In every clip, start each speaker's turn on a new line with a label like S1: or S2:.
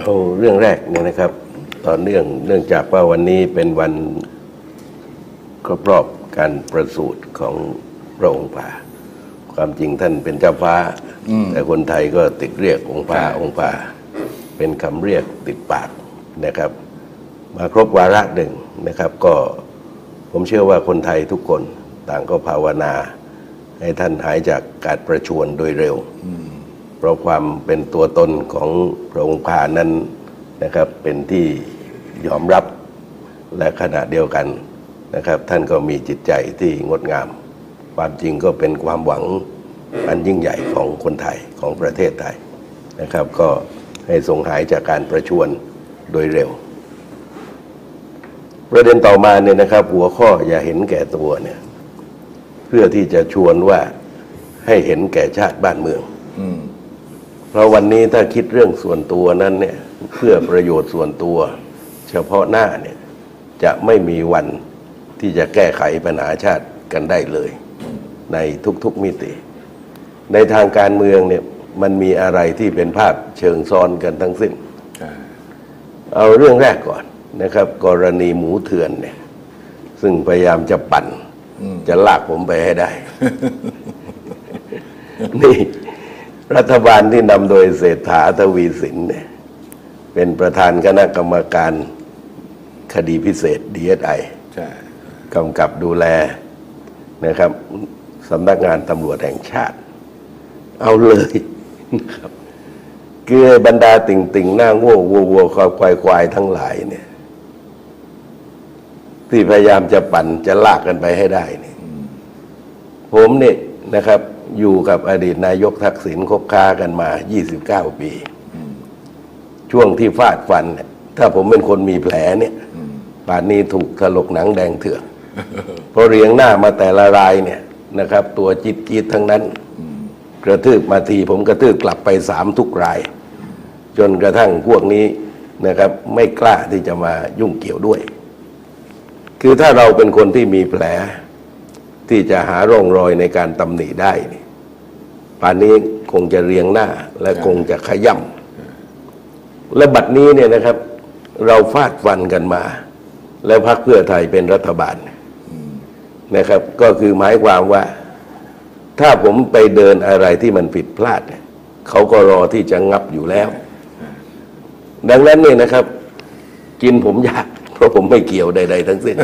S1: เอาเรื่องแรกเนี่ยนะครับ ต่อเนื่องเนื่องจากว่าวันนี้เป็นวันครบรอบการประสูติของพระองค์ป่า ความจริงท่านเป็นเจ้าฟ้า แต่คนไทยก็ติดเรียกองค์ป่าองค์ป่า เป็นคำเรียกติดปากนะครับ มาครบวาระหนึ่งนะครับ ก็ผมเชื่อว่าคนไทยทุกคนต่างก็ภาวนา ให้ท่านหายจากการประชวรโดยเร็ว เพราะความเป็นตัวตนของพระองค์พานั้นนะครับเป็นที่ยอมรับและขณะเดียวกันนะครับ ท่านก็มีจิตใจที่งดงาม ความจริงก็เป็นความหวังอันยิ่งใหญ่ของคนไทยของประเทศไทยนะครับ ก็ให้ทรงหายจากการประชวรโดยเร็ว ประเด็นต่อมาเนี่ยนะครับ หัวข้ออย่าเห็นแก่ตัวเนี่ยเพื่อที่จะชวนว่าให้เห็นแก่ชาติบ้านเมือง เพราะวันนี้ถ้าคิดเรื่องส่วนตัวนั้นเนี่ยเพื่อประโยชน์ส่วนตัว เฉพาะหน้าเนี่ยจะไม่มีวันที่จะแก้ไขปัญหาชาติกันได้เลย ในทุกๆมิติ ในทางการเมืองเนี่ยมันมีอะไรที่เป็นภาพเชิงซ้อนกันทั้งสิ้น เอาเรื่องแรกก่อนนะครับ กรณีหมูเถื่อนเนี่ย ซึ่งพยายามจะปั่น จะลากผมไปให้ได้ นี่ รัฐบาลที่นำโดยเศรษฐาทวีสินเนี่ยเป็นประธานคณะกรรมการคดีพิเศษดีเอสไอ
S2: ใช่
S1: กำกับดูแลนะครับสำนักงานตำรวจแห่งชาติ เอาเลยนะครับคือไอ้บรรดาติ่งติ่งๆหน้าโง่วัววัวควายควายควายทั้งหลายเนี่ย ที่พยายามจะปั่นจะลากกันไปให้ได้เนี่ยผมเนี่ยนะครับ อยู่กับอดีตนายกทักษิณคบค้ากันมา 29 ปี ช่วงที่ฟาดฟันเนี่ยถ้าผมเป็นคนมีแผลเนี่ยป่านนี้ถูกถลกหนังแดงเถื่อกเพราะเรียงหน้ามาแต่ละรายเนี่ยนะครับ ตัวจิตจีดทั้งนั้น กระทืบมาทีผมกระทืบกลับไปสามทุกราย จนกระทั่งพวกนี้นะครับ ไม่กล้าที่จะมายุ่งเกี่ยวด้วย คือถ้าเราเป็นคนที่มีแผลที่จะหาร่องรอยในการตำหนิได้ ป่านนี้คงจะเรียงหน้า และคงจะขย่ำและบัดนี้เนี่ยนะครับ เราฟาดฟันกันมา แล้วพรรคเพื่อไทยเป็นรัฐบาลนะครับ ก็คือหมายความว่า ถ้าผมไปเดินอะไรที่มันผิดพลาดเนี่ยเขาก็รอที่จะงับอยู่แล้ว ดังนั้นเนี่ยนะครับ กินผมยาก เพราะผมไม่เกี่ยวใด ๆ ทั้งสิ้น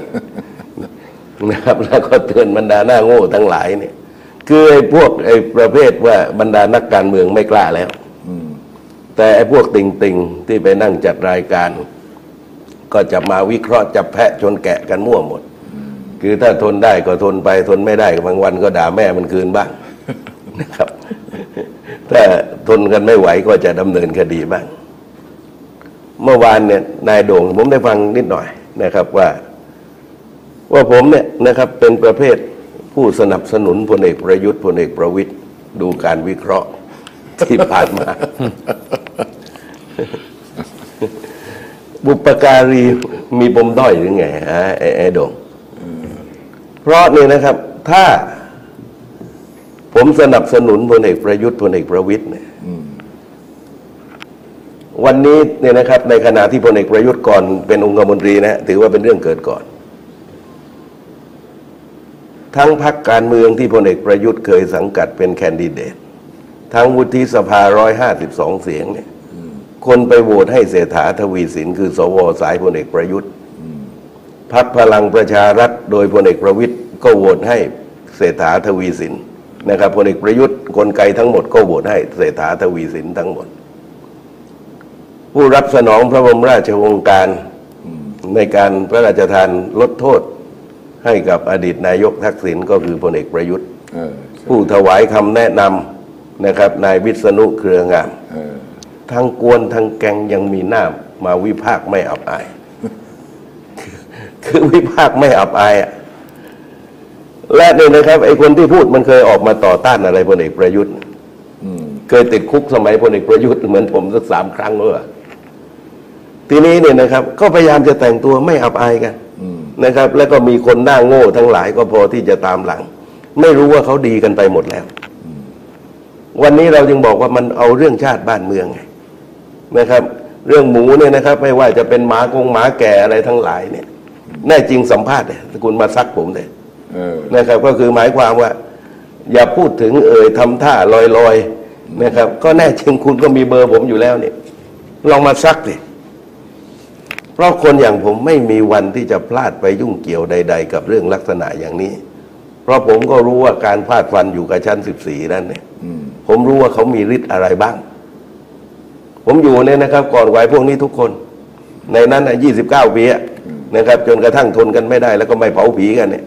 S1: นะครับแล้วก็เตือนบรรดาหน้าโง่ทั้งหลายเนี่ย คือไอ้พวกไอ้ประเภทว่าบรรดานักการเมืองไม่กล้าแล้วแต่ไอ้พวกติงๆที่ไปนั่งจัดรายการ ก็จะมาวิเคราะห์จับแพะชนแกะกันมั่วหมด คือถ้าทนได้ก็ทนไปทนไม่ได้บางวันก็ด่าแม่มันคืนบ้างนะครับ ถ้าทนกันไม่ไหวก็จะดำเนินคดีบ้าง เมื่อวานเนี่ยนายโด่งผมได้ฟังนิดหน่อยนะครับว่า ว่าผมเนี่ยนะครับเป็นประเภท ผู้สนับสนุนพลเอกประยุทธ์พลเอกประวิตย์ดูการวิเคราะห์ที่ผ่านมา บุปการีมีปมด้อยหรือไงฮะไอ้ไอ้โด่งเพราะนี่นะครับ ถ้า ผมสนับสนุนพลเอกประยุทธ์พลเอกประวิตย์เนี่ยวันนี้เนี่ยนะครับ ในขณะที่พลเอกประยุทธ์ก่อนเป็นองคมนตรีนะถือว่าเป็นเรื่องเกิดก่อน ทั้งพรรคการเมืองที่พลเอกประยุทธ์เคยสังกัดเป็นแคนดิเดต ทั้งวุฒิสภาร้อยห้าสิบสองเสียงเนี่ยคนไปโหวตให้เศรษฐาทวีสินคือ สวสายพลเอกประยุทธ์พักพลังประชารัฐโดยพลเอกประวิทย์ก็โหวตให้เศรษฐาทวีสินนะครับพลเอกประยุทธ์กลไกทั้งหมดก็โหวตให้เศรษฐาทวีสินทั้งหมด ผู้รับสนองพระบรมราชโองการในการพระราชทานลดโทษ ให้กับอดีตนายกทักษิณก็คือพลเอกประยุทธ์
S2: เออ
S1: ผู้ถวายคำแนะนำนะครับนายวิษณุเครืองาม
S2: เออ
S1: ทั้งกวนทั้งแกงยังมีหน้ามาวิพากษ์ไม่อับอาย คือวิพากษ์ไม่อับอายอะและนี่นะครับไอ้คนที่พูดมันเคยออกมาต่อต้านอะไรพลเอกประยุทธ์
S2: อืม
S1: เคยติดคุกสมัยพลเอกประยุทธ์เหมือนผมสักสามครั้งแล้วอะทีนี้เนี่ยนะครับ ก็พยายามจะแต่งตัวไม่อับอายกัน
S2: อืม
S1: นะครับ แล้วก็มีคนหน้าโง่ทั้งหลายก็พอที่จะตามหลัง ไม่รู้ว่าเขาดีกันไปหมดแล้ว วันนี้เราจึงบอกว่ามันเอาเรื่องชาติบ้านเมืองไงนะครับ เรื่องหมูเนี่ยนะครับ ไม่ว่าจะเป็นหมากงหมาแก่อะไรทั้งหลายเนี่ยแน่จริงสัมภาษณ์เลยคุณมาซักผมเลย
S2: เออ
S1: นะครับ ก็คือหมายความว่า อย่าพูดถึงเอ่ยทำท่าลอยๆนะครับ ก็แน่จริงคุณก็มีเบอร์ผมอยู่แล้วเนี่ยลองมาซักดิ เพราะคนอย่างผมไม่มีวันที่จะพลาดไปยุ่งเกี่ยวใด ๆ กับเรื่องลักษณะอย่างนี้ เพราะผมก็รู้ว่าการพลาดฟันอยู่กับชั้นสิบสี่นั่นเนี่ยผมรู้ว่าเขามีฤทธิ์อะไรบ้าง ผมอยู่เนี่ยนะครับ ก่อนวัยพวกนี้ทุกคน ในนั้นนะยี่สิบเก้าปีนะครับ จนกระทั่งทนกันไม่ได้ แล้วก็ไม่เผาผีกันเนี่ย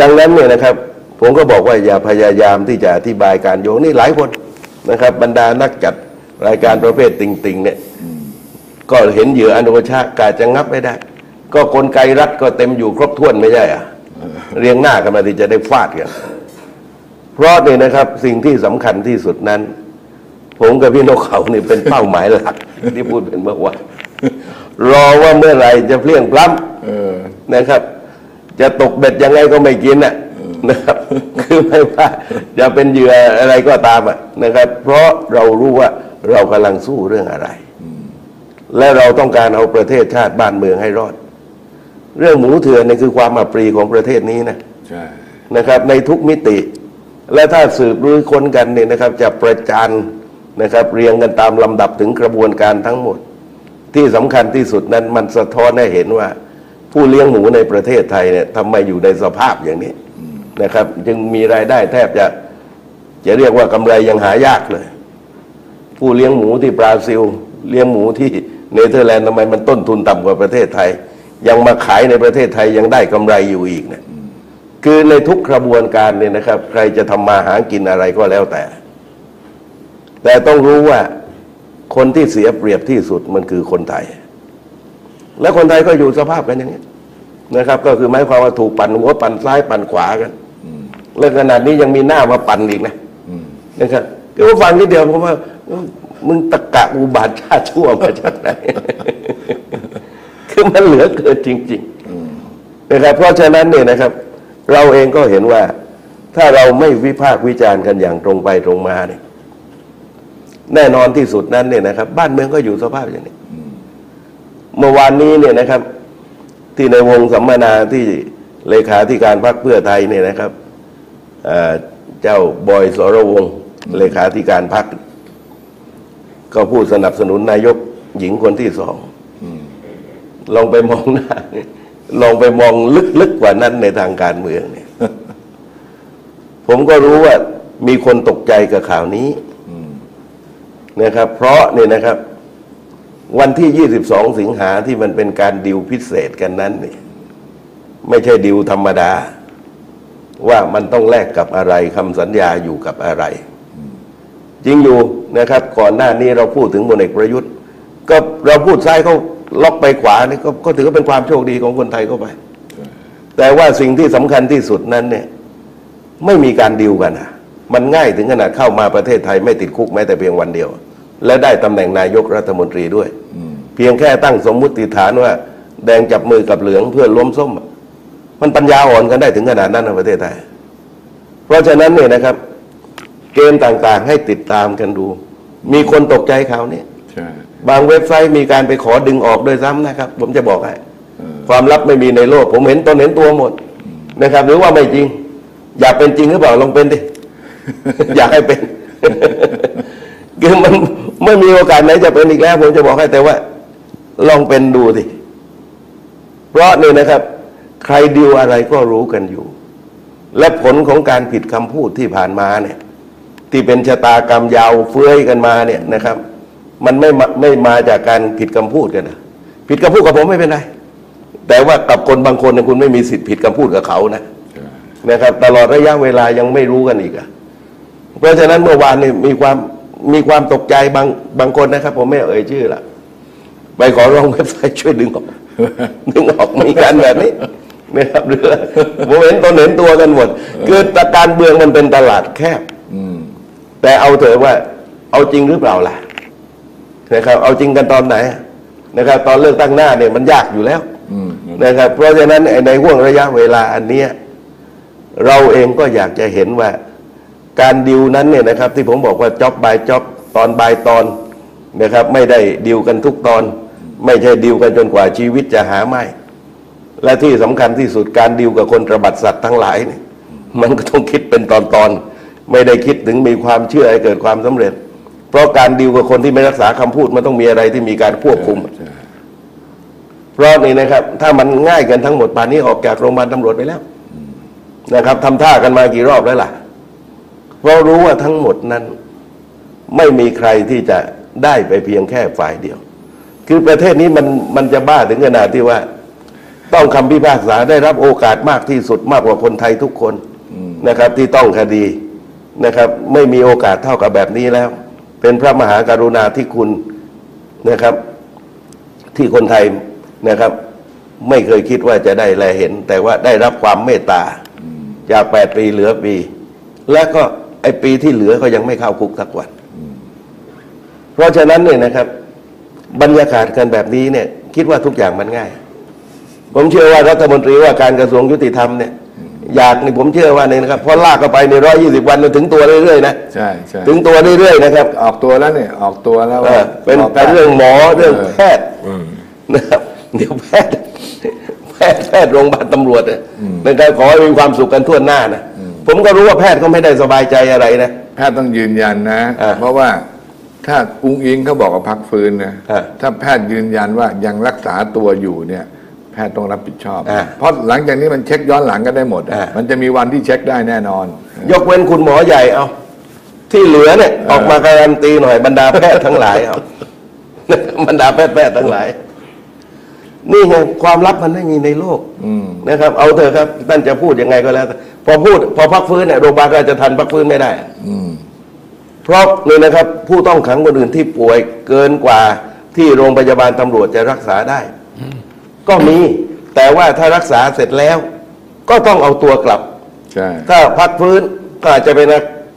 S1: ดังนั้นเนี่ยนะครับ ผมก็บอกว่าอย่าพยายามที่จะอธิบายการโยงนี่หลายคนนะครับ บรรดานักจัดรายการประเภทติงติงๆเนี่ย ก็เห็นเหยื่ออนุชากาจะงับไม่ได้ ก็กลไกรัฐก็เต็มอยู่ครบถ้วนไม่ใช่อะเรียงหน้ากันมาที่จะได้ฟาดกันเพราะเนี่ยนะครับสิ่งที่สำคัญที่สุดนั้น ผมกับพี่นกเขานี่เป็นเป้าหมายหลัก ที่พูดเป็นเมื่อวานรอว่าเมื่อไหร่จะเพลี่ยงพล้
S2: เออำ
S1: นะครับ จะตกเบ็ดยังไงก็ไม่กินน่ะนะครับ คือไม่ว่าจะเป็นเหยื่ออะไรก็ตามอะนะครับ เพราะเรารู้ว่าเรากำลังสู้เรื่องอะไร และเราต้องการเอาประเทศชาติบ้านเมืองให้รอด เรื่องหมูเถื่อนนี่คือความอับปรีของประเทศนี้นะ
S2: ใช่
S1: นะครับ ในทุกมิติ และถ้าสืบรื้อค้นกันเนี่ยนะครับ จะประจานนะครับ เรียงกันตามลำดับถึงกระบวนการทั้งหมด ที่สำคัญที่สุดนั้นมันสะท้อนให้เห็นว่า ผู้เลี้ยงหมูในประเทศไทยเนี่ยทำไมอยู่ในสภาพอย่างนี้นะครับ จึงมีรายได้แทบจะจะเรียกว่ากำไรยังหายากเลย ผู้เลี้ยงหมูที่บราซิล เลี้ยงหมูที่ เนเธอร์แลนด์ทำไมมันต้นทุนต่ำกว่าประเทศไทย ยังมาขายในประเทศไทยยังได้กำไรอยู่อีกเนี่ยคือในทุกกระบวนการเนี่ยนะครับ ใครจะทำมาหากินอะไรก็แล้วแต่ แต่ต้องรู้ว่าคนที่เสียเปรียบที่สุดมันคือคนไทย และคนไทยก็อยู่สภาพกันอย่างนี้นะครับ ก็คือหมายความว่าถูกปั่นหัวปั่นซ้ายปั่นขวากันและขนาดนี้ยังมีหน้ามาปั่นอีกนะ
S2: อืม
S1: นะครับคือว่าฟังนิดเดียวผมว่าเอ้า มึงตะกะอุบาทชาชั่วมาจากไหน คือมันเหลือเกินจริงๆนะครับเพราะฉะนั้นเนี่ยนะครับ เราเองก็เห็นว่า ถ้าเราไม่วิพากษ์วิจารณ์กันอย่างตรงไปตรงมาเนี่ยแน่นอนที่สุดนั้นเนี่ยนะครับ บ้านเมืองก็อยู่สภาพอย่างนี้เมื่อวานนี้เนี่ยนะครับ ที่ในวงสัมมนาที่เลขาธิการพรรคเพื่อไทยเนี่ยนะครับเจ้าบอยสรวงเลขาธิการพรรค ก็พูดสนับสนุนนายกหญิงคนที่สองลองไปมองหน้าลองไปมองลึกๆกว่านั้นในทางการเมืองเนี่ย ผมก็รู้ว่ามีคนตกใจกับข่าวนี้นะครับ เพราะเนี่ยนะครับ วันที่ 22 สิงหาที่มันเป็นการดิวพิเศษกันนั้นเนี่ยไม่ใช่ดิวธรรมดา ว่ามันต้องแลกกับอะไรคำสัญญาอยู่กับอะไร จริงอยู่นะครับ ก่อนหน้านี้เราพูดถึงพลเอกประยุทธ์ ก็เราพูดซ้ายเขาล็อกไปขวานี่ก็ก็ถือว่าเป็นความโชคดีของคนไทยเข้าไป แต่ว่าสิ่งที่สำคัญที่สุดนั้นเนี่ยไม่มีการดิวกันนะมันง่ายถึงขนาดเข้ามาประเทศไทยไม่ติดคุกแม้แต่เพียงวันเดียว และได้ตำแหน่งนายกรัฐมนตรีด้วย เพียงแค่ตั้งสมมุติฐานว่า แดงจับมือกับเหลืองเพื่อล้มส้ม มันปัญญาอ่อนกันได้ถึงขนาดนั้นในประเทศไทย เพราะฉะนั้นเนี่ยนะครับ เกมต่างๆ ให้ติดตามกันดู มีคนตกใจข่าวนี้
S2: ใช่
S1: บางเว็บไซต์มีการไปขอดึงออกด้วยซ้ำนะครับ ผมจะบอกให้
S2: เออ
S1: ความลับไม่มีในโลก ผมเห็นตนเห็นตัวหมดนะครับ หรือว่าไม่จริง อยากเป็นจริงหรือเปล่าลองเป็นดิอยากให้เป็นคือมันไม่มีโอกาสไหนจะเป็นอีกแล้ว ผมจะบอกให้แต่ว่า ลองเป็นดูสิเพราะนี่นะครับ ใครดิวอะไรก็รู้กันอยู่ และผลของการผิดคำพูดที่ผ่านมาเนี่ย ที่เป็นชะตากรรมยาวเฟื้อยกันมาเนี่ยนะครับ มันไม่มาไม่มาจากการผิดคำพูดกันนะผิดคำพูดกับผมไม่เป็นไรแต่ว่ากับคนบางคนเนี่ยคุณไม่มีสิทธิ์ผิดคำพูดกับเขานะนะครับ ตลอดระยะเวลายังไม่รู้กันอีกอะเพราะฉะนั้นเมื่อวานนี่มีความมีความตกใจบางบางคนนะครับ ผมไม่เอ่ยชื่อละไปขอร้องเว็บไซต์ช่วยดึงออกดึงออกมีการแบบนี้นะครับหรือผมเห็นตอนเห็นตัวกันหมดคือตะการเมืองมันเป็นตลาดแคบ แต่เอาเถอะว่า เอาจริงหรือเปล่าล่ะนะครับ เอาจริงกันตอนไหนนะครับ ตอนเลือกตั้งหน้าเนี่ยมันยากอยู่แล้ว
S2: อืม
S1: นะครับ เพราะฉะนั้นไอ้ในห่วงระยะเวลาอันเนี้ยเราเองก็อยากจะเห็นว่าการดิวนั้นเนี่ยนะครับ ที่ผมบอกว่าจ็อบบายจ็อบตอนบายตอนนะครับ ไม่ได้ดิวกันทุกตอน ไม่ใช่ดิวกันจนกว่าชีวิตจะหาไม่และที่สำคัญที่สุดการดิวกับคนระบัดสัตว์ทั้งหลายเนี่ยมันก็ต้องคิดเป็นตอนๆ ไม่ได้คิดถึงมีความเชื่อให้เกิดความสำเร็จ เพราะการดิวกับคนที่ไม่รักษาคำพูดมันต้องมีอะไรที่มีการควบคุม เพราะนี่นะครับ ถ้ามันง่ายกันทั้งหมดป่านนี้ออกจากโรงพยาบาลตำรวจไปแล้วนะครับทำท่ากันมากี่รอบแล้วล่ะ เพราะรู้ว่าทั้งหมดนั้น ไม่มีใครที่จะได้ไปเพียงแค่ฝ่ายเดียว คือประเทศนี้มันมันจะบ้าถึงขนาดที่ว่า ต้องคำพิพากษาได้รับโอกาสมากที่สุดมากกว่าคนไทยทุกคนนะครับ ที่ต้องคดี นะครับไม่มีโอกาสเท่ากับแบบนี้แล้ว เป็นพระมหากรุณาธิคุณนะครับ ที่คนไทยนะครับ ไม่เคยคิดว่าจะได้แลเห็น แต่ว่าได้รับความเมตตาจากแปดปีเหลือปี และก็ไอปีที่เหลือก็ยังไม่เข้าคุกสักวัน เพราะฉะนั้นเนี่ยนะครับ บรรยากาศกันแบบนี้เนี่ย คิดว่าทุกอย่างมันง่าย ผมเชื่อว่ารัฐมนตรีว่าการกระทรวงยุติธรรมเนี่ย อยากนี่ผมเชื่อว่าเนี่ยนะครับเพราะลากเข้าไปในร้อยยี่สิบวันจนถึงตัวเรื่อยๆนะ
S2: ใช่ใช่
S1: ถึงตัวเรื่อยๆนะครับ
S2: ออกตัวแล้วเนี่ยออกตัวแล้ว
S1: เอ
S2: ว่า
S1: อเป็น
S2: พแพ
S1: เป็น
S2: ทย์
S1: เรื่องหมอเรื่องแพทย์
S2: อืม
S1: นะครับเดี๋ยวแพทย์แพทย์แพทย์โรงพยาบาลตำรวจเนี่ยนะครับขอให้มีความสุขกันทั่วหน้านะผมก็รู้ว่าแพทย์ก็ไม่ได้สบายใจอะไรนะ
S2: แพทย์ต้องยืนยันนะ
S1: อ่า
S2: เพราะว่าถ้าอุ้งอิงเขาบอกว่าพักฟื้นนะ
S1: อ่า
S2: ถ้าแพทย์ยืนยันว่ายังรักษาตัวอยู่เนี่ยแพทย์ต้องรับผิดชอบ
S1: อ่า
S2: เพราะหลังจากนี้มันเช็คย้อนหลังกันได้หมดอะ
S1: อ่ามั
S2: มันจะมีวันที่เช็คได้แน่นอน
S1: ยกเว้นคุณหมอใหญ่เอาที่เหลือเนี่ยออกมาการันตีหน่อยบรรดาแพทย์ทั้งหลายเอา บรรดาแพทย์แพทย์ทั้งหลาย นี่ไงความลับมันไม่มีในโลก
S2: อืม
S1: นะครับ เอาเถอะครับท่านจะพูดยังไงก็แล้วแต่พอพูด พอพักฟื้นเนี่ยโรงพยาบาลก็จะทันพักฟื้นไม่ได้
S2: อืม
S1: เพราะนี่นะครับ ผู้ต้องขังคนอื่นที่ป่วยเกินกว่าที่โรงพยาบาลตำรวจจะรักษาได้ ก็มี แต่ว่าถ้ารักษาเสร็จแล้ว ก็ต้องเอาตัวกลับ
S2: ใช่
S1: ถ้าพักฟื้นก็อาจจะเป็น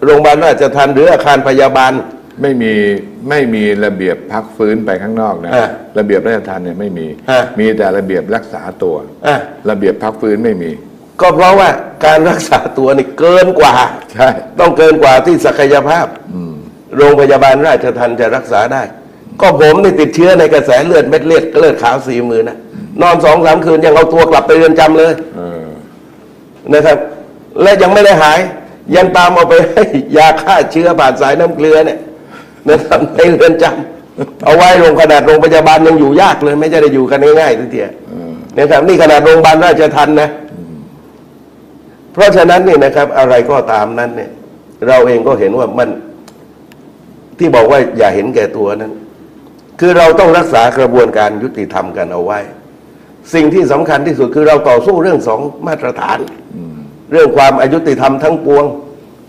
S1: โรงพยาบาลราชทันหรืออาคารพยาบาล
S2: ไม่มีไม่มีระเบียบพักฟื้นไปข้างนอกนะ
S1: อ่า
S2: ระเบียบราชทัณฑ์เนี่ยไม่มี
S1: อ่า
S2: มีแต่ระเบียบรักษาตัว
S1: อะ
S2: ระเบียบพักฟื้นไม่มี
S1: ก็เพราะว่าการรักษาตัวนี่เกินกว่า
S2: ใช่
S1: ต้องเกินกว่าที่ศักยภาพ
S2: อืม
S1: โรงพยาบาลราชทันจะรักษาได้ ก็ผมนี่ติดเชื้อในกระแสเลือดเม็ดเลือดเลือดขาวสี่มือนะ นอนสองสามคืนยังเอาตัวกลับไปเรือนจำเลย
S2: เออ
S1: นะครับ และยังไม่ได้หาย ยังตามเอาไปให้ยาฆ่าเชื้อผ่านสายน้ำเกลือเนี่ยนะครับในเรือนจำเอาไว้โรงขนาดโรงพยาบาลยังอยู่ยากเลย ไม่ใช่ได้อยู่กันง่ายๆทีเดียว
S2: เออ
S1: นะครับนี่ขนาดโรงพยาบาลราชทันนะ เพราะฉะนั้นเนี่ยนะครับ อะไรก็ตามนั้นเนี่ย เราเองก็เห็นว่ามันที่บอกว่าอย่าเห็นแก่ตัวนั้น คือเราต้องรักษากระบวนการยุติธรรมกันเอาไว้ สิ่งที่สำคัญที่สุดคือเราต่อสู้เรื่องสองมาตรฐาน เรื่องความอายุติธรรมทั้งปวง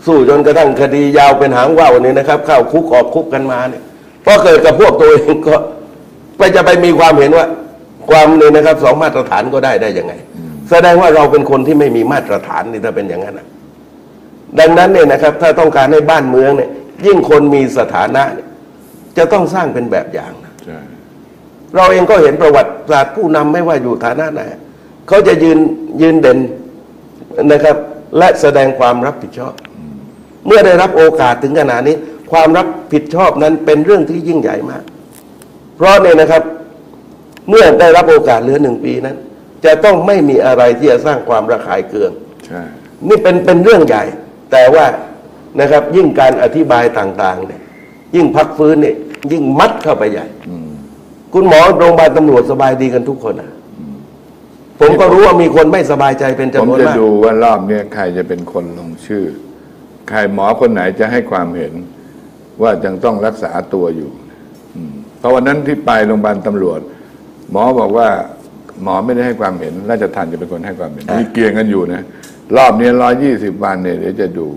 S1: สู้จนกระทั่งคดียาวเป็นหางว่าวเนี่ยนะครับ เข้าคุกออกคุกกันมาเนี่ยพอเกิดกับพวกตัวเองก็ไปจะไปมีความเห็นว่า ความเนี่ยนะครับสองมาตรฐานก็ได้ได้ยังไง แสดงว่าเราเป็นคนที่ไม่มีมาตรฐานนี่ถ้าเป็นอย่างนั้นนะดังนั้นเนี่ยนะครับ ถ้าต้องการให้บ้านเมืองเนี่ย ยิ่งคนมีสถานะเนี่ยจะต้องสร้างเป็นแบบอย่างนะ
S2: ใช่
S1: เราเองก็เห็นประวัติศาสตร์ผู้นำไม่ว่าอยู่ฐานะไหนเขาจะยืนยืนเด่นนะครับ และแสดงความรับผิดชอบ เมื่อได้รับโอกาสถึงขนาดนี้ ความรับผิดชอบนั้นเป็นเรื่องที่ยิ่งใหญ่มาก เพราะเนี่ยนะครับ เมื่อได้รับโอกาสเหลือหนึ่งปีนั้น จะต้องไม่มีอะไรที่จะสร้างความระคายเคือง
S2: ใช่
S1: นี่เป็นเป็นเรื่องใหญ่ แต่ว่านะครับยิ่งการอธิบายต่างๆเนี่ยยิ่งพักฟื้นเนี่ยยิ่งมัดเข้าไปใหญ่
S2: อืม
S1: คุณหมอโรงพยาบาลตำรวจสบายดีกันทุกคนนะผมก็รู้ว่ามีคนไม่สบายใจเป็น
S2: ผม
S1: จำนวน
S2: จะ
S1: มาก
S2: ดูว่ารอบเนี้ยใครจะเป็นคนลงชื่อ ใครหมอคนไหนจะให้ความเห็น ว่ายังต้องรักษาตัวอยู่อืมเพราะวันนั้นที่ไปโรงพยาบาลตำรวจ หมอบอกว่าหมอไม่ได้ให้ความเห็น ราชทันจะเป็นคนให้ความเห็น
S1: อะ
S2: มีเกียงกันอยู่นะ รอบนี้ร้อยี่สิบวันเนี่ยเดี๋ยวจะดู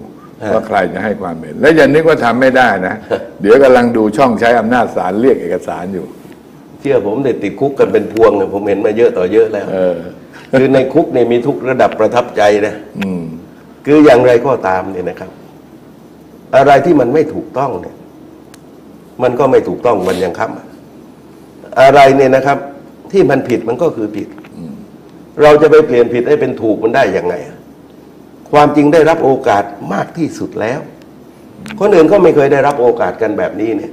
S1: อะ
S2: ว่าใครจะให้ความเห็น และอย่านึกว่าทำไม่ได้นะ เดี๋ยวกำลังดูช่องใช้อำนาจศาลเรียกเอกสารอยู่
S1: เชื่อผมเนี่ยติดคุกกันเป็นพวงเนี่ยผมเห็นมาเยอะต่อเยอะแล้ว
S2: เออ
S1: คือในคุกเนี่ยมีทุกระดับประทับใจนะ
S2: อืม
S1: คืออย่างไรก็ตามเนี่ยนะครับ อะไรที่มันไม่ถูกต้องเนี่ย มันก็ไม่ถูกต้องมันยังค่ำอะอะไรเนี่ยนะครับ ที่มันผิดมันก็คือผิด เราจะไปเปลี่ยนผิดให้เป็นถูกมันได้ยังไงอะความจริงได้รับโอกาสมากที่สุดแล้ว คนอื่นก็ไม่เคยได้รับโอกาสกันแบบนี้เนี่ย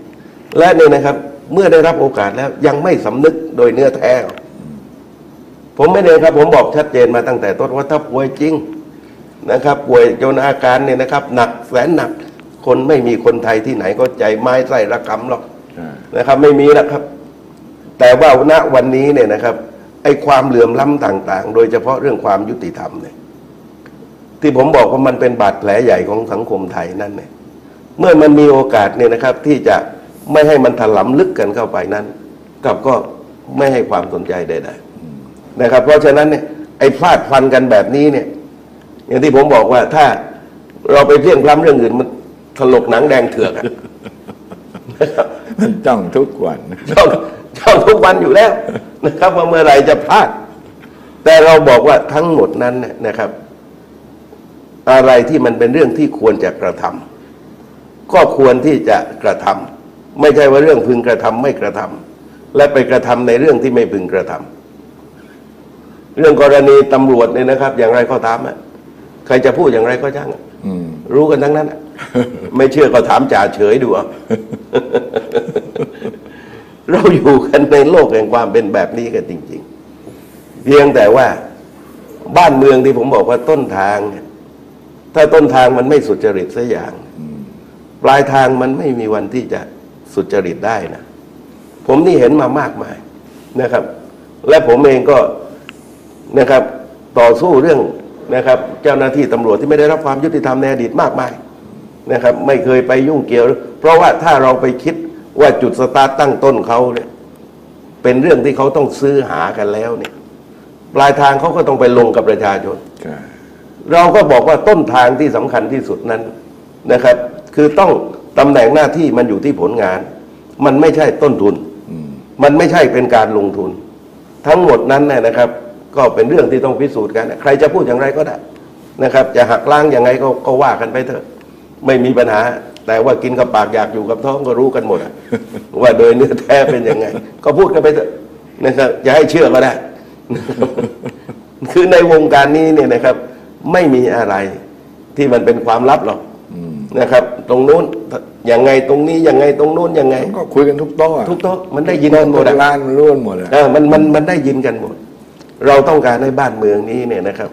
S1: และเนี่ยนะครับ เมื่อได้รับโอกาสแล้วยังไม่สำนึกโดยเนื้อแท้ผมไม่ได้ครับ ผมบอกชัดเจนมาตั้งแต่ต้นว่าถ้าป่วยจริงนะครับ ป่วยจนอาการเนี่ยนะครับ หนักแสนหนักคนไม่มีคนไทยที่ไหนก็ใจไม้ไส้ระกำหรอกนะครับ ไม่มีแล้วครับ แต่ว่าณวันนี้เนี่ยนะครับไอ้ความเหลื่อมล้ำต่าง ๆ โดยเฉพาะเรื่องความยุติธรรมเนี่ย ที่ผมบอกว่ามันเป็นบาดแผลใหญ่ของสังคมไทยนั่นเนี่ยเมื่อมันมีโอกาสเนี่ยนะครับ ที่จะ ไม่ให้มันถลำลึกกันเข้าไปนั้นกลับก็ไม่ให้ความสนใจใดๆนะครับ เพราะฉะนั้นเนี่ยไอ้พลาดฟันกันแบบนี้เนี่ย อย่างที่ผมบอกว่าถ้าเราไปเพี้ยงพล้ำเรื่องอื่นมันถลกหนังแดงเถือกอะ
S2: มันจ้องทุกวัน
S1: ชอบชอบทุกวันอยู่แล้วนะครับว่าเมื่อไหรจะพลาด แต่เราบอกว่าทั้งหมดนั้นเนี่ยนะครับ อะไรที่มันเป็นเรื่องที่ควรจะกระทำก็ควรที่จะกระทำ ไม่ใช่ว่าเรื่องพึงกระทำไม่กระทำและไปกระทำในเรื่องที่ไม่พึงกระทำเรื่องกรณีตำรวจเนี่ยนะครับ อย่างไรก็ตามอะใครจะพูดอย่างไรก็ช่างอะ
S2: อืม
S1: รู้กันทั้งนั้นอะไม่เชื่อก็ถามจ่าเฉยดูเอาเราอยู่กันในโลกแห่งความเป็นแบบนี้กันจริง ๆ เพียงแต่ว่าบ้านเมืองที่ผมบอกว่าต้นทางเนี่ยถ้าต้นทางมันไม่สุจริตสักอย่าง ปลายทางมันไม่มีวันที่จะ สุจริตได้นะผมนี่เห็นมามากมายนะครับ และผมเองก็นะครับต่อสู้เรื่องนะครับ เจ้าหน้าที่ตำรวจที่ไม่ได้รับความยุติธรรมในอดีตมากมายนะครับ ไม่เคยไปยุ่งเกี่ยว เพราะว่าถ้าเราไปคิดว่าจุดสตาร์ตตั้งต้นเขาเนี่ยเป็นเรื่องที่เขาต้องซื้อหากันแล้วเนี่ยปลายทางเขาก็ต้องไปลงกับประชาชน
S2: ใช่
S1: เราก็บอกว่าต้นทางที่สำคัญที่สุดนั้นนะครับ คือต้อง ตำแหน่งหน้าที่มันอยู่ที่ผลงาน มันไม่ใช่ต้นทุน
S2: อืม
S1: มันไม่ใช่เป็นการลงทุน ทั้งหมดนั้นเนี่ยนะครับ ก็เป็นเรื่องที่ต้องพิสูจน์กัน ใครจะพูดอย่างไรก็ได้นะครับ จะหักล้างยังไงก็ก็ว่ากันไปเถอะ ไม่มีปัญหา แต่ว่ากินกับปากอยากอยู่กับท้องก็รู้กันหมดอะว่าโดยเนื้อแท้เป็นยังไง ก็พูดกันไปเถอะนะครับจะให้เชื่อก็ได้ คือในวงการนี้เนี่ยนะครับ ไม่มีอะไรที่มันเป็นความลับหรอก
S2: อืม
S1: นะครับ ตรงนู้นยังไงตรงนี้ยังไงตรงนู้นยังไง
S2: มันก็คุยกันทุกโต๊ะอะ
S1: ทุกโต๊ะมันได้ยินกันหมด
S2: โต๊ะ
S1: อะ
S2: ร้านมันรู้กันหมดอะ
S1: เออมันมันมันได้ยินกันหมด เราต้องการให้บ้านเมืองนี้เนี่ยนะครับ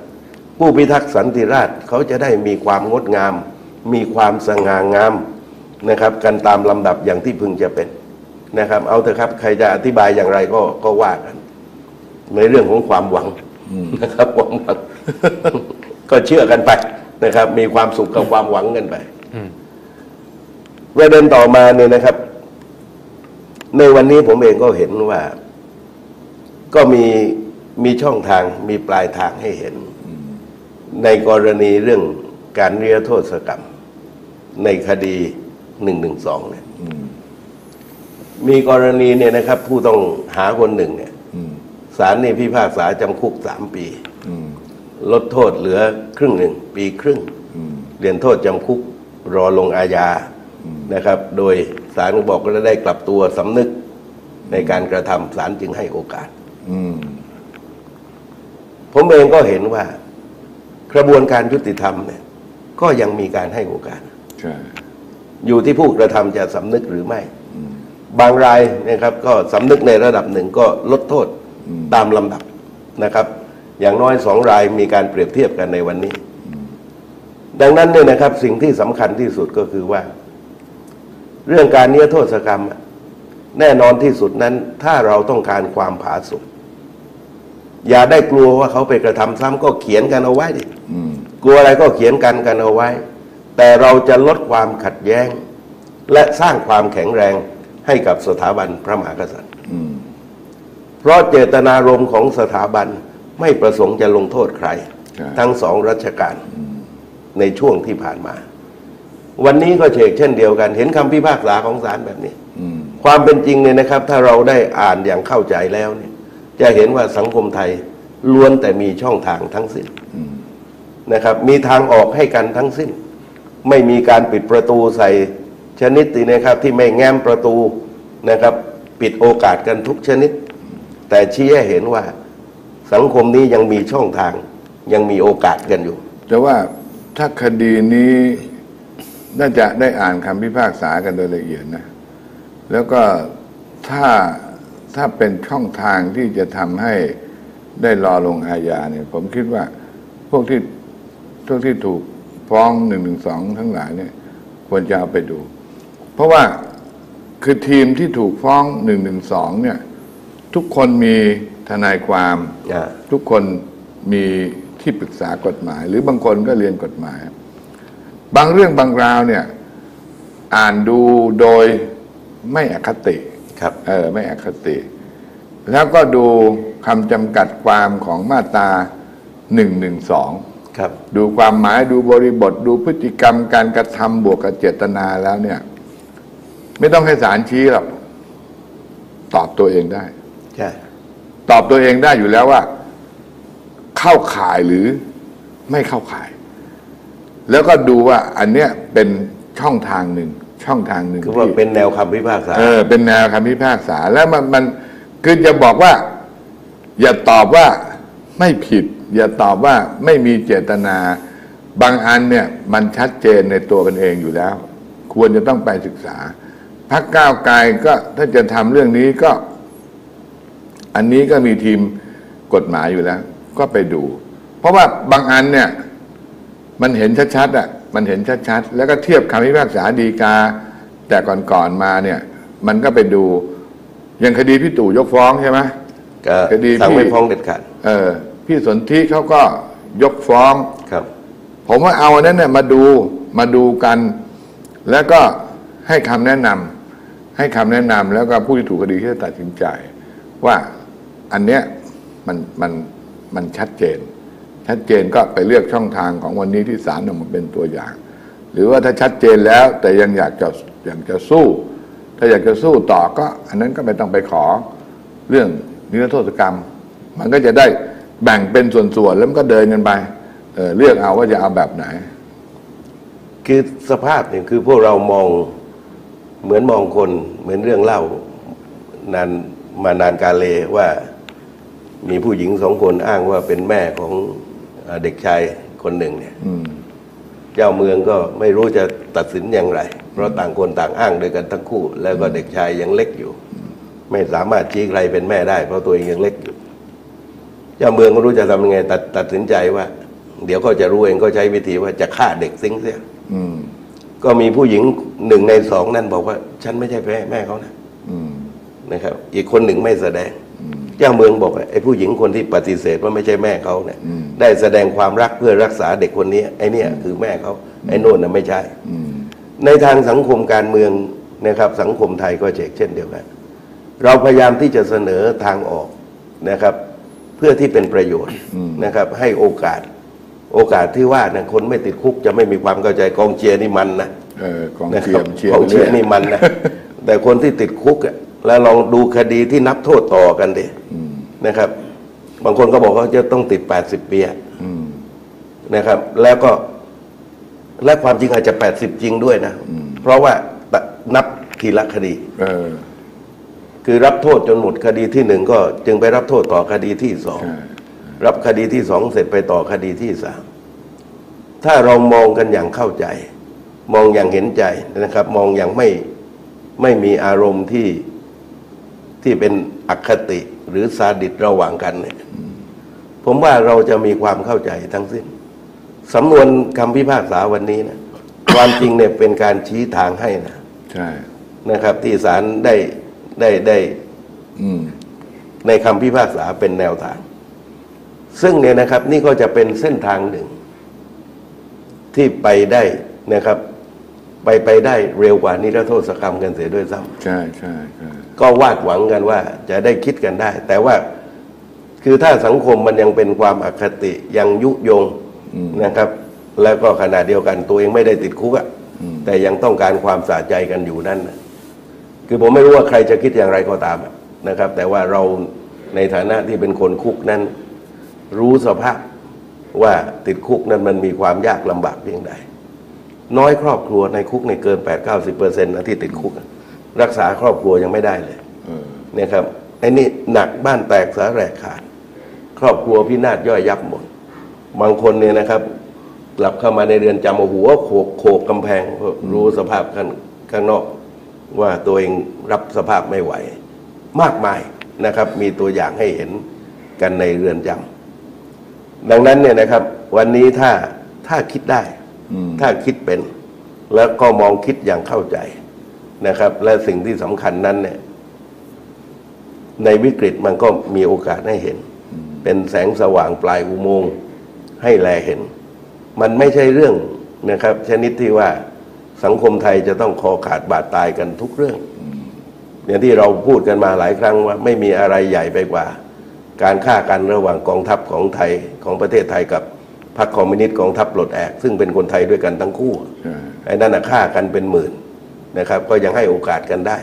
S1: ผู้พิทักษ์สันติราษฎร์เขาจะได้มีความงดงาม มีความสง่างามนะครับ กันตามลำดับอย่างที่พึงจะเป็นนะครับ เอาเถอะครับใครจะอธิบายอย่างไรก็ก็ว่ากัน ในเรื่องของความหวังนะครับความหวังก็เชื่อกันไปนะครับ มีความสุขกับความหวังกันไป ประเด็นต่อมาเนี่ยนะครับ ในวันนี้ผมเองก็เห็นว่า ก็มีมีช่องทางมีปลายทางให้เห็น ในกรณีเรื่องการเรียโทษกรรม ในคดีหนึ่งหนึ่งสองเนี่ย
S2: อืม
S1: มีกรณีเนี่ยนะครับ ผู้ต้องหาคนหนึ่งเนี่ย
S2: อืม
S1: ศาลนี่พิพากษาจำคุกสามปี
S2: อืม
S1: ลดโทษเหลือครึ่งหนึ่ง ปีครึ่ง
S2: อืม
S1: เรียนโทษจำคุก รอลงอาญานะครับ โดยศาลก็บอกก็ได้กลับตัวสำนึกในการกระทำศาลจึงให้โอกาส
S2: อืม
S1: ผมเองก็เห็นว่า กระบวนการยุติธรรมเนี่ย ก็ยังมีการให้โอกาส
S2: ใช่
S1: อยู่ที่ผู้กระทำจะสำนึกหรือไม่บางรายนะครับ ก็สำนึกในระดับหนึ่งก็ลดโทษตามลำดับนะครับ อย่างน้อยสองรายมีการเปรียบเทียบกันในวันนี้ ดังนั้นเนี่ยนะครับสิ่งที่สำคัญที่สุดก็คือว่า เรื่องการเนี้ยโทษกรรมอะแน่นอนที่สุดนั้น ถ้าเราต้องการความผาสุกอย่าได้กลัวว่าเขาไปกระทำซ้ำก็เขียนกันเอาไว้ดิ
S2: อืม
S1: กลัวอะไรก็เขียนกันกันเอาไว้ แต่เราจะลดความขัดแย้ง และสร้างความแข็งแรงให้กับสถาบันพระมหากษัตริย์
S2: อืม
S1: เพราะเจตนารมณ์ของสถาบันไม่ประสงค์จะลงโทษใคร
S2: ใช่
S1: ทั้งสองรัชกาล ในช่วงที่ผ่านมา วันนี้ก็เชกเช่นเดียวกัน เห็นคำพิพากษาของศาลแบบนี้
S2: อืม
S1: ความเป็นจริงเนี่ยนะครับ ถ้าเราได้อ่านอย่างเข้าใจแล้วเนี่ย จะเห็นว่าสังคมไทยล้วนแต่มีช่องทางทั้งสิ้น
S2: อืม
S1: นะครับ มีทางออกให้กันทั้งสิ้น ไม่มีการปิดประตูใส่ชนิดที่นะครับ ที่ไม่แง้มประตูนะครับ ปิดโอกาสกันทุกชนิด แต่ชี้ให้เห็นว่าสังคมนี้ยังมีช่องทางยังมีโอกาสกันอยู่
S2: แต่ว่า ถ้าคดีนี้น่าจะได้อ่านคำพิพากษากันโดยละเอียดนะ แล้วก็ถ้าถ้าเป็นช่องทางที่จะทำให้ได้รอลงอาญาเนี่ย ผมคิดว่าพวกที่พวกที่ถูกฟ้องหนึ่งหนึ่งสองทั้งหลายเนี่ย ควรจะเอาไปดู เพราะว่าคือทีมที่ถูกฟ้องหนึ่งหนึ่งสองเนี่ย ทุกคนมีทนายความ
S1: อ่า
S2: ทุกคนมี ที่ปรึกษากฎหมาย หรือบางคนก็เรียนกฎหมาย บางเรื่องบางราวเนี่ย อ่านดูโดยไม่อคติ
S1: ครับ
S2: เออไม่อคติ แล้วก็ดูคำจำกัดความของมาตราหนึ่งหนึ่งสอง
S1: ครับ
S2: ดูความหมายดูบริบทดูพฤติกรรมการกระทำบวกกับเจตนาแล้วเนี่ย ไม่ต้องให้ศาลชี้หรอกตอบตัวเองได้
S1: ใช่
S2: ตอบตัวเองได้อยู่แล้วว่า เข้าข่ายหรือไม่เข้าข่าย แล้วก็ดูว่าอันเนี้ยเป็นช่องทางหนึ่งช่องทางหนึ่ง
S1: คือว่า
S2: ที่
S1: เป็นแนวคำพิพากษา
S2: เออเป็นแนวคำพิพากษาแล้วมันมันคือจะบอกว่า อย่าตอบว่าไม่ผิด อย่าตอบว่าไม่มีเจตนา บางอันเนี่ย มันชัดเจนในตัวกันเองอยู่แล้ว ควรจะต้องไปศึกษาพักก้าวไกลก็ถ้าจะทำเรื่องนี้ก็ อันนี้ก็มีทีมกฎหมายอยู่แล้ว ก็ไปดู เพราะว่าบางอันเนี่ย มันเห็นชัดๆอะมันเห็นชัดๆ แล้วก็เทียบคำพิพากษาดีกา แต่ก่อนๆมาเนี่ย มันก็ไปดูอย่างคดีพี่ตู่ยกฟ้องใช่ไหม
S1: ก็
S2: คดี
S1: สั่ง
S2: พี่
S1: ไม่ฟ้องเด็ดขาด
S2: เออ พี่สนธิเขาก็ยกฟ้อง
S1: ครับ
S2: ผมว่าเอาอันนั้นเนี่ยมาดูมาดูกัน แล้วก็ให้คำแนะนำให้คำแนะนำแล้วก็ผู้ที่ถูกคดีที่จะตัดสินใจ ว่าอันเนี้ยมันมัน มันชัดเจน ชัดเจนก็ไปเลือกช่องทางของวันนี้ที่ศาลออกมาเป็นตัวอย่าง หรือว่าถ้าชัดเจนแล้วแต่ยังอยากจะอยากจะสู้ ถ้าอยากจะสู้ต่อก็ อันนั้นก็ไม่ต้องไปขอเรื่องนิรโทษกรรม มันก็จะได้แบ่งเป็นส่วนๆแล้วมันก็เดินกันไปเเลือกเอาว่าจะเอาแบบไหน
S1: คือสภาพเนี่ยคือพวกเรามองเหมือนมองคนเหมือนเรื่องเล่านานมานานกาเลว่า มีผู้หญิงสองคนอ้างว่าเป็นแม่ของเอ่อเด็กชายคนหนึ่งเนี่ย
S2: อืม
S1: เจ้าเมืองก็ไม่รู้จะตัดสินอย่างไร เพราะต่างคนต่างอ้างด้วยกันทั้งคู่ แล้วก็เด็กชายยังเล็กอยู่ ไม่สามารถชี้ใครเป็นแม่ได้ เพราะตัวเองยังเล็กอยู่ เจ้าเมืองก็รู้จะทำยังไงตัดตัดสินใจว่า เดี๋ยวก็จะรู้เองก็ใช้วิธีว่าจะฆ่าเด็กซิงเสีย
S2: อืม
S1: ก็มีผู้หญิงหนึ่งในสองนั่นบอกว่า ฉันไม่ใช่แม่แม่เขานะ
S2: อืม
S1: นะครับ อีกคนหนึ่งไม่แสดง เจ้าเมืองบอกว่าไอ้ผู้หญิงคนที่ปฏิเสธว่าไม่ใช่แม่เขาเนี่ย
S2: อืม
S1: ได้แสดงความรักเพื่อรักษาเด็กคนนี้ไอ้เนี่ยคือแม่เขาไอ้โน่นน่ะไม่ใช่
S2: อืม
S1: ในทางสังคมการเมืองนะครับสังคมไทยก็เช่นเช่นเดียวกัน เราพยายามที่จะเสนอทางออกนะครับ เพื่อที่เป็นประโยชน์นะครับ ให้โอกาสโอกาสที่ว่านะคนไม่ติดคุกจะไม่มีความเข้าใจกองเชียร์นี่มันนะ
S2: เออกอง
S1: นะค
S2: เชีย
S1: รับ
S2: ร์เชียร์
S1: กองเชียร์
S2: รื่
S1: นี่มันนะแต่คนที่ติดคุกอะ แล้วลองดูคดีที่นับโทษต่อกันดินะครับ บางคนก็บอกว่าจะต้องติด80ปีอะ
S2: อืม
S1: นะครับ แล้วก็และความจริงอาจจะ80จริงด้วยนะ เพราะว่านับทีละคดี
S2: เออ
S1: คือรับโทษจนหมดคดีที่หนึ่งก็จึงไปรับโทษต่อคดีที่สอง
S2: ใช่
S1: รับคดีที่สองเสร็จไปต่อคดีที่สามถ้าเรามองกันอย่างเข้าใจ มองอย่างเห็นใจนะครับ มองอย่างไม่ไม่มีอารมณ์ที่ ที่เป็นอคติหรือซาดิสระหว่างกันเนี่ยผมว่าเราจะมีความเข้าใจทั้งสิ้นสำนวนคำพิพากษาวันนี้นะความจริงเนี่ยเป็นการชี้ทางให้นะ
S2: ใช่
S1: นะครับ ที่ศาลได้ได้ได้
S2: อืม
S1: ในคำพิพากษาเป็นแนวทาง ซึ่งเนี่ยนะครับ นี่ก็จะเป็นเส้นทางหนึ่ง ที่ไปได้นะครับ ไปไปได้เร็วกว่านิรโทษกรรมกันเสียด้วยซ้
S2: ใช่ใช่ใช่ำ
S1: ก็วาดหวังกันว่าจะได้คิดกันได้ แต่ว่าคือถ้าสังคมมันยังเป็นความอคติยังยุยงนะครับ แล้วก็ขณะเดียวกันตัวเองไม่ได้ติดคุกอะแต่ยังต้องการความสะใจกันอยู่นั่นนะคือผมไม่รู้ว่าใครจะคิดอย่างไรก็ตามอะนะครับ แต่ว่าเราในฐานะที่เป็นคนคุกนั้น รู้สภาพว่าติดคุกนั้นมันมีความยากลำบากเพียงใดน้อยครอบครัวในคุกในเกิน 8 9 0เปอร์เซ็นต์นะที่ติดคุกอะ รักษาครอบครัวยังไม่ได้เลย
S2: เออ
S1: เนี่ยครับไอ้นี่หนักบ้านแตกสาแหรกขาด ครอบครัวพินาศย่อยยับหมด บางคนเนี่ยนะครับ กลับเข้ามาในเรือนจำเอาหัวโขกโขกกำแพงเพราะรู้สภาพข้างข้างนอก ว่าตัวเองรับสภาพไม่ไหว มากมายนะครับ มีตัวอย่างให้เห็นกันในเรือนจำดังนั้นเนี่ยนะครับ วันนี้ถ้าถ้าคิดได้
S2: อืม
S1: ถ้าคิดเป็น แล้วก็มองคิดอย่างเข้าใจ นะครับ และสิ่งที่สำคัญนั้นเนี่ยในวิกฤตมันก็มีโอกาสให้เห็น เป็นแสงสว่างปลายอุโมงค์ให้แลเห็น มันไม่ใช่เรื่องนะครับ ชนิดที่ว่าสังคมไทยจะต้องคอขาดบาดตายกันทุกเรื่องอย่างที่เราพูดกันมาหลายครั้งว่า ไม่มีอะไรใหญ่ไปกว่า การฆ่ากันระหว่างกองทัพของไทยของประเทศไทยกับพรรคคอมมิวนิสต์กองทัพปลดแอกซึ่งเป็นคนไทยด้วยกันทั้งคู่
S2: ใช่
S1: ไอ้นั่นนะฆ่ากันเป็นหมื่น นะครับ ก็ยังให้โอกาสกันได้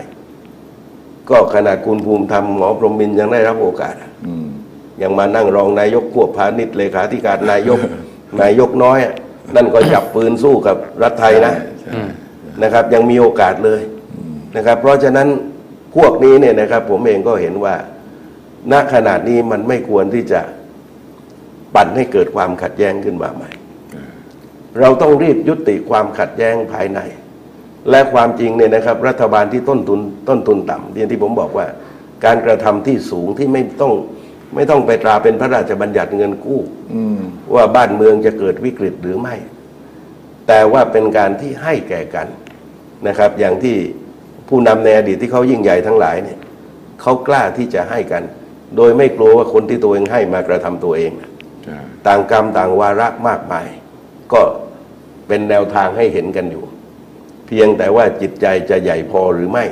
S1: ก็ขนาดคุณภูมิธรรมหมอพรหมมินทร์ยังได้รับโอกาส
S2: อืม
S1: ยังมานั่งรองนายกควบพาณิชย์เลขาธิการนายก นายกน้อยอะนั่นก็จับปืนสู้กับรัฐไทยนะ
S2: ใช่
S1: นะครับ ยังมีโอกาสเลยนะครับ เพราะฉะนั้นพวกนี้เนี่ยนะครับ ผมเองก็เห็นว่าณขนาดนี้มันไม่ควรที่จะปั่นให้เกิดความขัดแย้งขึ้นมาใหม่ เราต้องรีบยุติความขัดแย้งภายใน และความจริงเนี่ยนะครับรัฐบาลที่ต้นทุนต้นทุนต่ำอย่างที่ผมบอกว่า การกระทำที่สูงที่ไม่ต้องไม่ต้องไปตราเป็นพระราชบัญญัติเงินกู้
S2: อืม
S1: ว่าบ้านเมืองจะเกิดวิกฤตหรือไม่ แต่ว่าเป็นการที่ให้แก่กันนะครับ อย่างที่ผู้นำในอดีตที่เขายิ่งใหญ่ทั้งหลายเนี่ยเขากล้าที่จะให้กัน โดยไม่กลัวว่าคนที่ตัวเองให้มากระทำตัวเอง
S2: ใช่
S1: ต่างกรรมต่างวาระมากมาย ก็เป็นแนวทางให้เห็นกันอยู่ เพียงแต่ว่าจิตใจจะใหญ่พอหรือไม่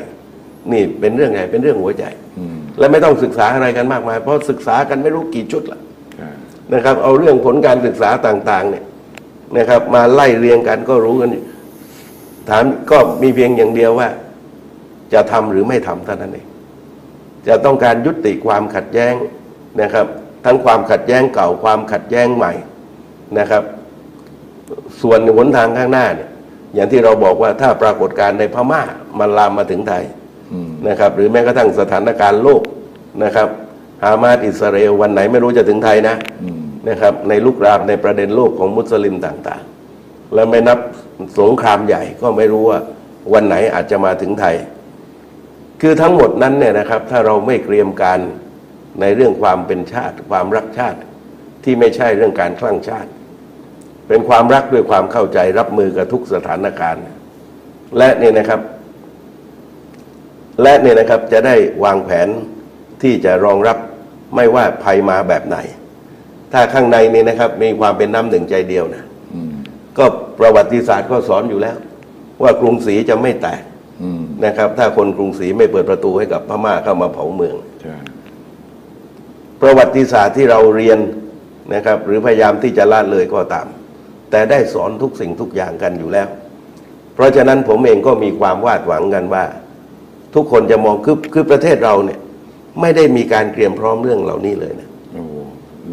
S1: นี่เป็นเรื่องไงเป็นเรื่องหัวใจ
S2: อืม
S1: และไม่ต้องศึกษาอะไรกันมากมาย เพราะศึกษากันไม่รู้กี่ชุดละ
S2: ใช่
S1: นะครับ เอาเรื่องผลการศึกษาต่าง ๆ เนี่ยนะครับ มาไล่เรียงกันก็รู้กันอยู่ถามก็มีเพียงอย่างเดียวว่า จะทำหรือไม่ทำเท่านั้นเองจะต้องการยุติความขัดแย้งนะครับ ทั้งความขัดแย้งเก่าความขัดแย้งใหม่นะครับ ส่วนหนทางข้างหน้าเนี่ย อย่างที่เราบอกว่าถ้าปรากฏการณ์ในพม่ามันลามมาถึงไทย
S2: อืม
S1: นะครับ หรือแม้กระทั่งสถานการณ์โลกนะครับฮามาสอิสราเอลวันไหนไม่รู้จะถึงไทยนะ
S2: อืม
S1: นะครับ ในลุกรามในประเด็นโลกของมุสลิมต่างๆ และไม่นับสงครามใหญ่ก็ไม่รู้ว่าวันไหนอาจจะมาถึงไทย คือทั้งหมดนั้นเนี่ยนะครับ ถ้าเราไม่เตรียมการในเรื่องความเป็นชาติ ความรักชาติที่ไม่ใช่เรื่องการคลั่งชาติ เป็นความรักด้วยความเข้าใจรับมือกับทุกสถานการณ์ และเนี่ยนะครับ และเนี่ยนะครับจะได้วางแผนที่จะรองรับไม่ว่าภัยมาแบบไหน ถ้าข้างในนี่นะครับ มีความเป็นน้ำหนึ่งใจเดียวนะ
S2: อืม
S1: ก็ประวัติศาสตร์ก็สอนอยู่แล้ว ว่ากรุงศรีจะไม่แตก
S2: อืม
S1: นะครับ ถ้าคนกรุงศรีไม่เปิดประตูให้กับพม่าเข้ามาเผาเมือง
S2: ใช่
S1: ประวัติศาสตร์ที่เราเรียนนะครับ หรือพยายามที่จะละเลยก็ตาม แต่ได้สอนทุกสิ่งทุกอย่างกันอยู่แล้ว เพราะฉะนั้นผมเองก็มีความวาดหวังกันว่า ทุกคนจะมองคือคือประเทศเราเนี่ย ไม่ได้มีการเตรียมพร้อมเรื่องเหล่านี้เลยนะ
S2: โอ้โห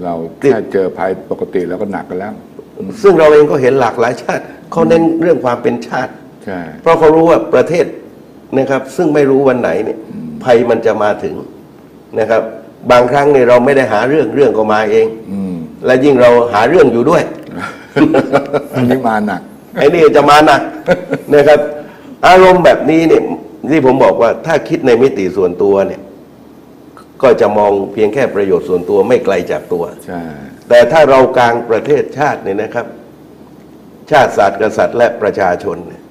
S2: เราแค่เจอภัยปกติแล้วก็หนักกันแล้ว
S1: ซึ่งเราเองก็เห็นหลากหลายชาติเขาเน้นเรื่องความเป็นชาติ
S2: ใช่
S1: เพราะเขารู้ว่าประเทศนะครับ ซึ่งไม่รู้วันไหนเนี่ย ภัยมันจะมาถึงนะครับ บางครั้งเนี่ยเราไม่ได้หาเรื่องเรื่องก็มาเอง
S2: อืม
S1: และยิ่งเราหาเรื่องอยู่ด้วย
S2: อันนี้มาหนัก
S1: ไอ้นี่จะมาหนักนะครับ อารมณ์แบบนี้เนี่ยที่ผมบอกว่าถ้าคิดในมิติส่วนตัวเนี่ย ก็จะมองเพียงแค่ประโยชน์ส่วนตัวไม่ไกลจากตัว
S2: ใช่
S1: แต่ถ้าเรากลางประเทศชาติเนี่ยนะครับ ชาติศาสตร์กษัตริย์และประชาชนเนี่ย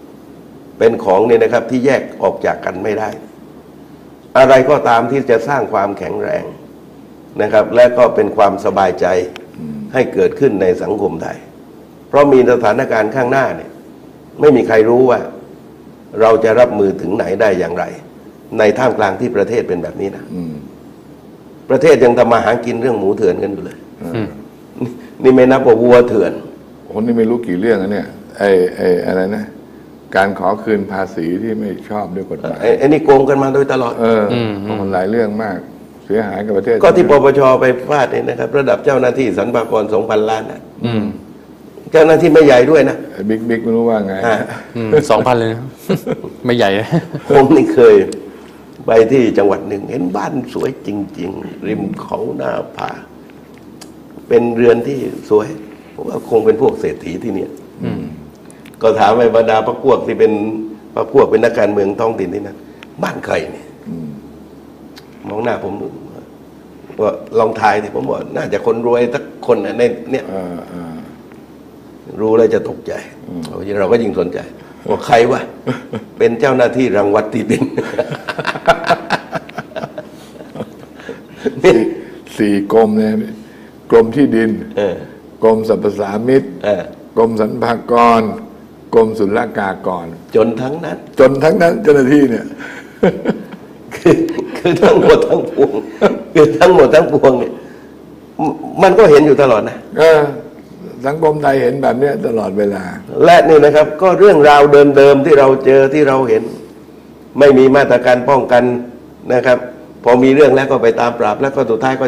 S1: เป็นของเนี่ยนะครับที่แยกออกจากกันไม่ได้ อะไรก็ตามที่จะสร้างความแข็งแรงนะครับ และก็เป็นความสบายใจให้เกิดขึ้นในสังคมไทย เพราะมีสถานการณ์ข้างหน้าเนี่ยไม่มีใครรู้ว่า เราจะรับมือถึงไหนได้อย่างไร ในท่ามกลางที่ประเทศเป็นแบบนี้นะ
S2: อืม
S1: ประเทศยังทำมาหากินเรื่องหมูเถื่อนกันอยู่เลย
S2: เออ
S1: นี่นี่ไม่นับว่าวัวเถื่อน
S2: โอ้นี่ไม่รู้กี่เรื่องนะเนี่ยไอ้ไอ้อะไรนะการขอคืนภาษีที่ไม่ชอบด้วยกฎหมาย
S1: ไอ้ไอ้นี่โกงกันมาโดยตลอด
S2: เออโอ้หลายเรื่องมาก เสียหายกับประเทศ
S1: ก็ที่ปปชไปฟาดเนี่ยนะครับ ระดับเจ้าหน้าที่สรรพากรสองพันล้านนะ
S3: อืม
S1: เจ้าหน้าที่ไม่ใหญ่ด้วยนะ
S2: ไอ้บิ๊กบิ๊กไม่รู้ว่าไง
S1: ฮะ
S3: สองพันเลยนะ ไม่ใหญ่นะ
S1: ผมนี่เคยไปที่จังหวัดหนึ่ง เห็นบ้านสวยจริง ๆ ริมเขาหน้าผาเป็นเรือนที่สวยผมว่าคงเป็นพวกเศรษฐีที่เนี่ยก็ถามไปบรรดาพรรคพวกที่เป็นเพราะพวกเป็นนักการเมืองท้องถิ่นที่นั่นบ้านใครเนี่ยมองหน้าผมว่าลองทายดิผมบอกน่าจะคนรวยสักคนน่ะในเนี่ย
S2: เออเออ
S1: รู้แล้วจะตกใจเราก็ยิ่งสนใจว่าใครวะเป็นเจ้าหน้าที่รังวัดที่ดินนี่
S2: สี่กรมเนี่ยกรมที่ดิน
S1: เออก
S2: รมสรรพสามิต
S1: เออก
S2: รมสรรพากรกรมศุลกากร
S1: จนทั้งนั้น
S2: จนทั้งนั้นเจ้าหน้าที่เนี่ย
S1: คือคือทั้งหมดทั้งปวงคือทั้งหมดทั้งปวงเนี่ยมมันก็เห็นอยู่ตลอดนะ
S2: เออ สังคมไทยเห็นแบบเนี้ยตลอดเวลา
S1: และนี่นะครับ ก็เรื่องราวเดิมๆที่เราเจอที่เราเห็น ไม่มีมาตรการป้องกันนะครับ พอมีเรื่องแล้วก็ไปตามปราบ แล้วก็สุดท้ายก็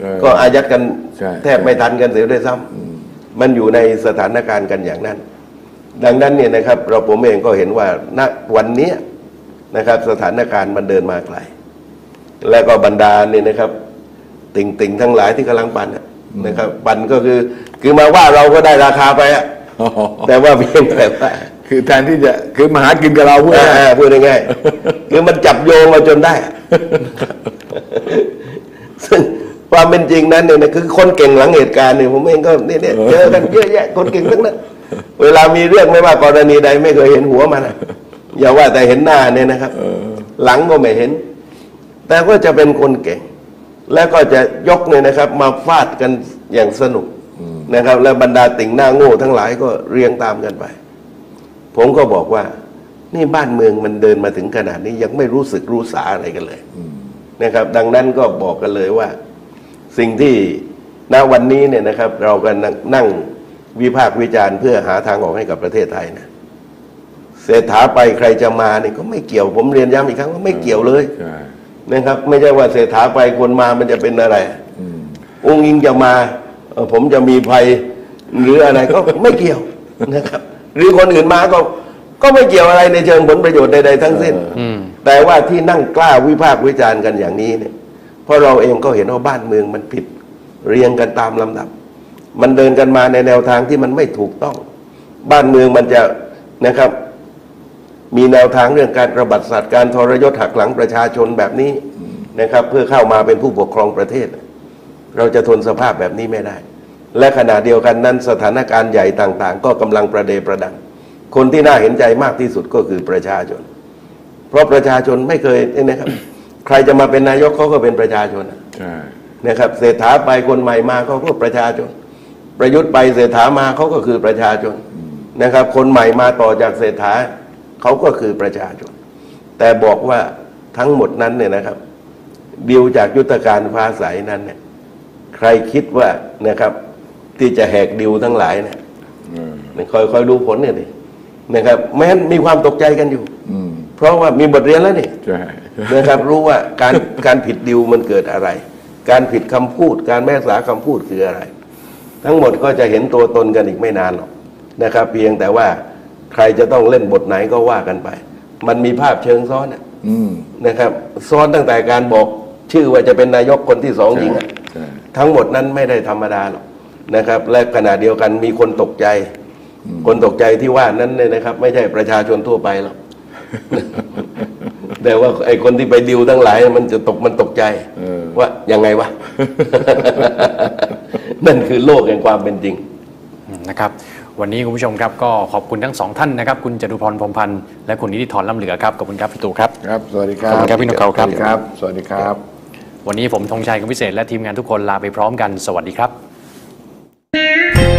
S2: เออ
S1: ก็อายัดกัน
S2: ใช่
S1: แทบไม่ทันกันเสียด้วยซ้ำมันอยู่ในสถานการณ์กันอย่างนั้น ดังนั้นเนี่ยนะครับ เราผมเองก็เห็นว่าณวันเนี้ยนะครับ สถานการณ์มันเดินมาไกลแล้วก็บรรดาเนี่ยนะครับ ติ่งติ่งๆทั้งหลายที่กำลังปั่นน่ะนะครับ ปั่นก็คือ คือมาว่าเราก็ได้ราคาไปอะแต่ว่าเพียงแต่ว่า
S2: คือแทนที่จะคือมาหากินกับเราพูด
S1: อ่า
S2: ง่าย
S1: อ่าพูดง่ายๆคือมันจับโยงมาจนได้อะซึ่งความเป็นจริงนั้นเนี่ยนะคือคนเก่งหลังเหตุการณ์เนี่ยผมเองก็เนี่ยเนี่ยเจอกันเยอะแยะคนเก่งทั้งนั้น เวลามีเรื่องไม่ว่ากรณีใดไม่เคยเห็นหัวมันอะอย่าว่าแต่เห็นหน้าเนี่ยนะครับหลังก็ไม่เห็น แต่ก็จะเป็นคนเก่ง แล้วก็จะยกเนี่ยนะครับ มาฟาดกันอย่างสนุก นะครับ แล้วบรรดาติ่งหน้าโง่ทั้งหลายก็เรียงตามกันไป ผมก็บอกว่า นี่บ้านเมืองมันเดินมาถึงขนาดนี้ยังไม่รู้สึกรู้สาอะไรกันเลยนะครับ ดังนั้นก็บอกกันเลยว่า สิ่งที่ณวันนี้เนี่ยนะครับ เรากันนั่งวิพากษ์วิจารณ์เพื่อหาทางออกให้กับประเทศไทยนะเศรษฐาไปใครจะมาเนี่ยก็ไม่เกี่ยวผมเรียนย้ำอีกครั้งว่าไม่เกี่ยวเลย
S2: ใช่
S1: นะครับ ไม่ใช่ว่าเศรษฐาไปคนมามันจะเป็นอะไรองค์ยิงจะมาเอ่อ ผมจะมีภัยหรืออะไรก็ไม่เกี่ยวนะครับ หรือคนอื่นมาก็ก็ไม่เกี่ยวอะไรในเชิงผลประโยชน์ใดๆทั้งสิ้น
S3: อืม
S1: แต่ว่าที่นั่งกล้าวิพากษ์วิจารณ์กันอย่างนี้เนี่ยเพราะเราเองก็เห็นว่าบ้านเมืองมันผิด เรียงกันตามลำดับ มันเดินกันมาในแนวทางที่มันไม่ถูกต้อง บ้านเมืองมันจะนะครับ มีแนวทางเรื่องการระบาดสัตว์การทรยศหักหลังประชาชนแบบนี้นะครับ เพื่อเข้ามาเป็นผู้ปกครองประเทศ เราจะทนสภาพแบบนี้ไม่ได้ และขณะเดียวกันนั้นสถานการณ์ใหญ่ต่างๆ ก็กำลังประเดประดัง คนที่น่าเห็นใจมากที่สุดก็คือประชาชน เพราะประชาชนไม่เคยเนี่ยนะครับ ใครจะมาเป็นนายกเขาก็เป็นประชาชน
S2: ใช่
S1: นะครับเศรษฐาไปคนใหม่มาเขาก็ประชาชน ประยุทธ์ไปเศรษฐามาเขาก็คือประชาชนนะครับ คนใหม่มาต่อจากเศรษฐาเขาก็คือประชาชน แต่บอกว่าทั้งหมดนั้นเนี่ยนะครับ ดิวจากยุทธการฟ้าใสนั้นเนี่ย ใครคิดว่านะครับ ที่จะแหกดิวทั้งหลายเนี่ย
S2: เออ
S1: เนี่ยคอยคอยดูผลเนี่ยดินะครับ แม้นมีความตกใจกันอยู่
S2: อืม
S1: เพราะว่ามีบทเรียนแล้วนี่
S2: ใช่
S1: นะครับรู้ว่าการการผิดดิวมันเกิดอะไร การผิดคำพูด การแม่สาคำพูดคืออะไร ทั้งหมดก็จะเห็นตัวตนกันอีกไม่นานหรอกนะครับ เพียงแต่ว่าใครจะต้องเล่นบทไหนก็ว่ากันไป มันมีภาพเชิงซ้อนอะ
S2: อืม
S1: นะครับ ซ้อนตั้งแต่การบอกชื่อว่าจะเป็นนายกคนที่สองยิงอะ
S2: ใช่
S1: ทั้งหมดนั้นไม่ได้ธรรมดาหรอกนะครับ และขณะเดียวกันมีคนตกใจ คนตกใจที่ว่านั้นเนี่ยนะครับ ไม่ใช่ประชาชนทั่วไปหรอกแต่ว่าไอ้คนที่ไปดิวทั้งหลาย มันจะตกมันตกใจ
S2: เออ
S1: ว่ายังไงวะ นั่นคือโลกแห่งความเป็นจริง
S3: นะครับวันนี้คุณผู้ชมครับก็ขอบคุณทั้งสองท่านนะครับ คุณจตุพรพรหมพันธ์และคุณนิติธรล้ำเหลือครับขอบคุณครับพี่ตู่ครับ
S2: ครับ สวัสดีครับ
S3: ขอบคุณครับพี่นกเขาครับ
S2: สวัสดีครับส วั
S3: นนี้ผมธงชัยคำพิเศษและทีมงานทุกคนลาไปพร้อมกัน สวัสดีครับ